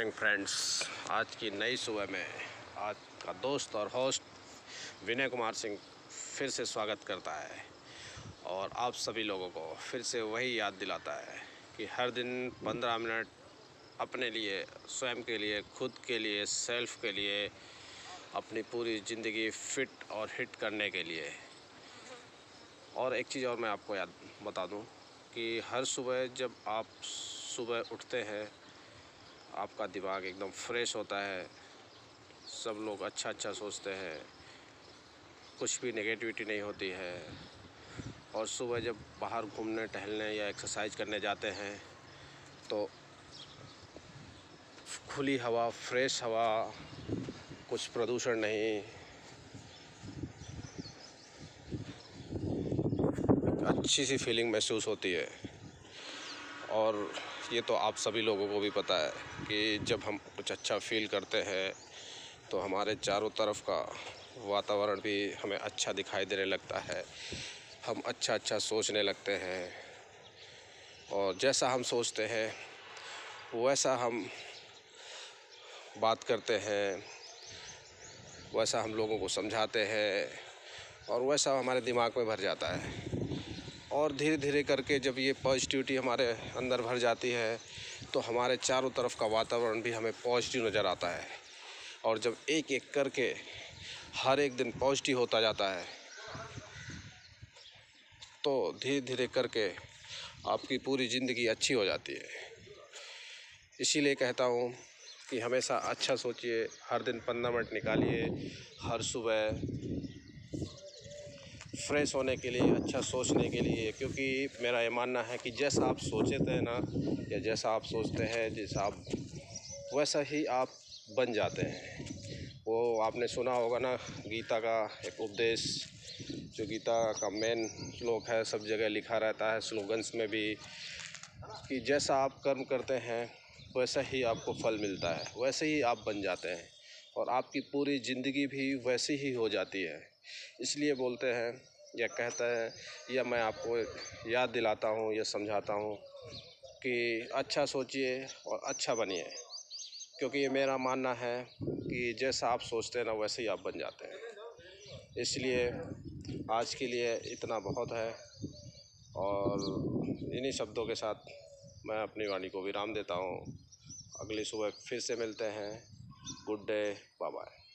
Morning friends आज की नई सुबह में आज का दोस्त और होस्ट विनय कुमार सिंह फिर से स्वागत करता है और आप सभी लोगों को फिर से वही याद दिलाता है कि हर दिन पंद्रह मिनट अपने लिए, स्वयं के लिए, खुद के लिए सेल्फ के लिए, अपनी पूरी ज़िंदगी फ़िट और हिट करने के लिए। और एक चीज़ और मैं आपको याद बता दूँ कि हर सुबह जब आप सुबह उठते हैं आपका दिमाग एकदम फ्रेश होता है। सब लोग अच्छा अच्छा सोचते हैं। कुछ भी नेगेटिविटी नहीं होती है। और सुबह जब बाहर घूमने, टहलने या एक्सरसाइज करने जाते हैं तो खुली हवा फ्रेश हवा, कुछ प्रदूषण नहीं। अच्छी सी फीलिंग महसूस होती है। और ये तो आप सभी लोगों को भी पता है कि जब हम कुछ अच्छा फील करते हैं तो हमारे चारों तरफ़ का वातावरण भी हमें अच्छा दिखाई देने लगता है। हम अच्छा अच्छा सोचने लगते हैं और जैसा हम सोचते हैं, वैसा हम बात करते हैं, वैसा हम लोगों को समझाते हैं और वैसा हमारे दिमाग में भर जाता है। और धीरे धीरे करके जब ये पॉजिटिविटी हमारे अंदर भर जाती है तो हमारे चारों तरफ़ का वातावरण भी हमें पॉजिटिव नज़र आता है। और जब एक एक करके हर एक दिन पॉजिटिव होता जाता है तो धीरे धीरे करके आपकी पूरी ज़िंदगी अच्छी हो जाती है। इसीलिए कहता हूँ कि हमेशा अच्छा सोचिए, हर दिन पंद्रह मिनट निकालिए, हर सुबह फ्रेश होने के लिए अच्छा सोचने के लिए, क्योंकि मेरा ये मानना है कि जैसा आप सोचे थे ना, या जैसा आप सोचते हैं, जैसा आप, वैसा ही आप बन जाते हैं। वो आपने सुना होगा ना, गीता का एक उपदेश, जो गीता का मेन श्लोक है, सब जगह लिखा रहता है स्लोगन्स में भी, कि जैसा आप कर्म करते हैं, वैसा ही आपको फल मिलता है, वैसे ही आप बन जाते हैं, और आपकी पूरी ज़िंदगी भी वैसी ही हो जाती है। इसलिए बोलते हैं या कहता है, या मैं आपको याद दिलाता हूँ, या समझाता हूँ कि अच्छा सोचिए और अच्छा बनिए। क्योंकि ये मेरा मानना है कि जैसा आप सोचते हैं ना, वैसे ही आप बन जाते हैं। इसलिए आज के लिए इतना बहुत है और इन्हीं शब्दों के साथ मैं अपनी वाणी को विराम देता हूँ। अगली सुबह फिर से मिलते हैं। Good day bye bye